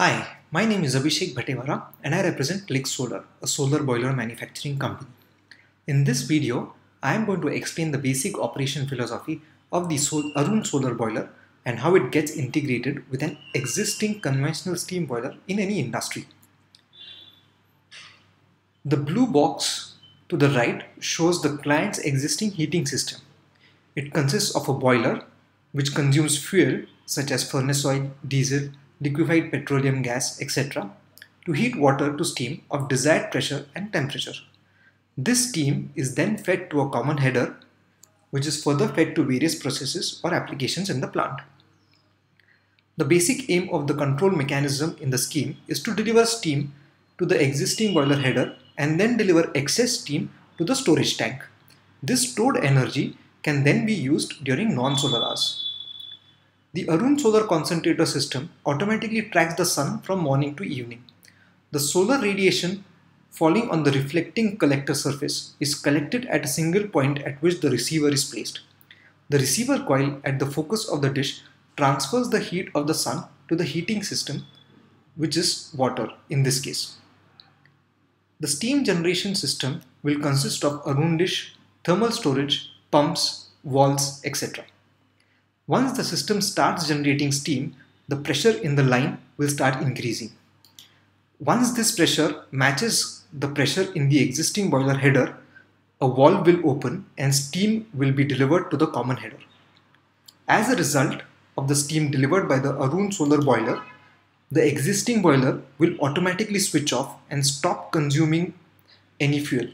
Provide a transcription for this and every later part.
Hi, my name is Abhishek Bhatevara and I represent Clique Solar, a solar boiler manufacturing company. In this video, I am going to explain the basic operation philosophy of the Sol Arun solar boiler and how it gets integrated with an existing conventional steam boiler in any industry. The blue box to the right shows the client's existing heating system. It consists of a boiler which consumes fuel such as furnace oil, diesel, liquefied petroleum gas, etc. to heat water to steam of desired pressure and temperature. This steam is then fed to a common header which is further fed to various processes or applications in the plant. The basic aim of the control mechanism in the scheme is to deliver steam to the existing boiler header and then deliver excess steam to the storage tank. This stored energy can then be used during non-solar hours. The Arun solar concentrator system automatically tracks the sun from morning to evening. The solar radiation falling on the reflecting collector surface is collected at a single point at which the receiver is placed. The receiver coil at the focus of the dish transfers the heat of the sun to the heating system, which is water in this case. The steam generation system will consist of Arun dish, thermal storage, pumps, valves, etc. Once the system starts generating steam, the pressure in the line will start increasing. Once this pressure matches the pressure in the existing boiler header, a valve will open and steam will be delivered to the common header. As a result of the steam delivered by the Arun solar boiler, the existing boiler will automatically switch off and stop consuming any fuel.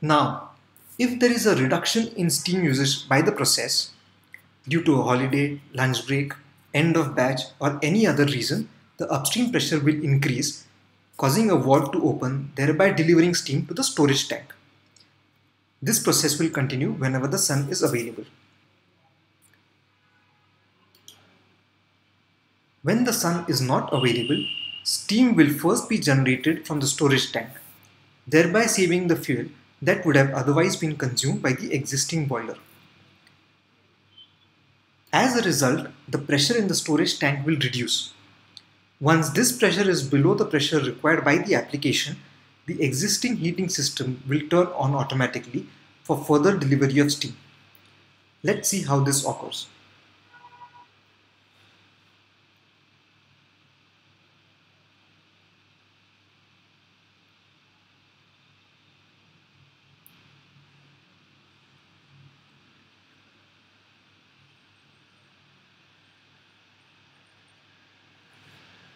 Now, if there is a reduction in steam usage by the process due to a holiday, lunch break, end of batch or any other reason, the upstream pressure will increase causing a valve to open thereby delivering steam to the storage tank. This process will continue whenever the sun is available. When the sun is not available, steam will first be generated from the storage tank, thereby saving the fuel that would have otherwise been consumed by the existing boiler. As a result, the pressure in the storage tank will reduce. Once this pressure is below the pressure required by the application, the existing heating system will turn on automatically for further delivery of steam. Let's see how this occurs.